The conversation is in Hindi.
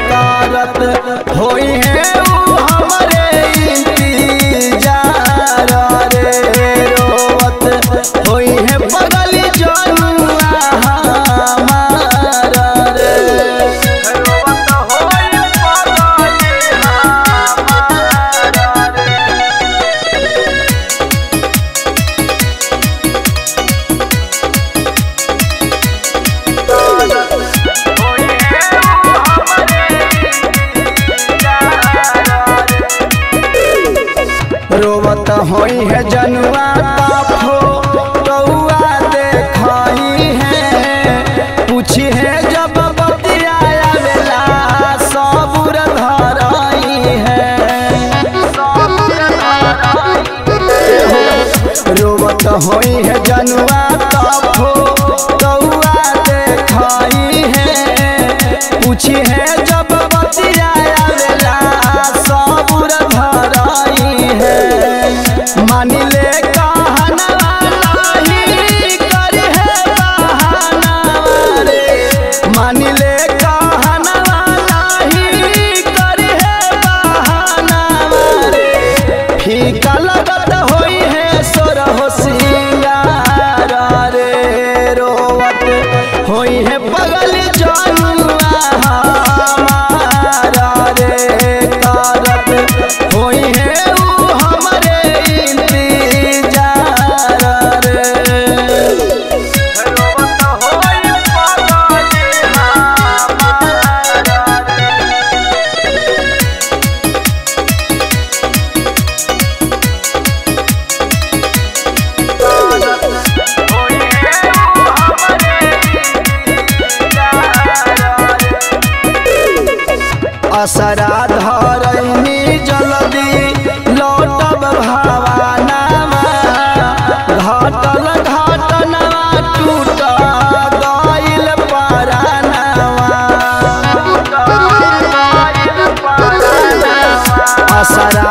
कारत होई है। रोवत होई है जनुआ ताफो कौआ देखाई है। पूछी है जब बतियाया बेला सबुर धराई है। रोवत होई है जनुआ ताफो कौआ देखाई है। पूछी है जब होई है सोरहो सिंगार असरा धरैनी जल्दी लौटब भावानामा घटल घटनावा टूट गइल परानावा। असरा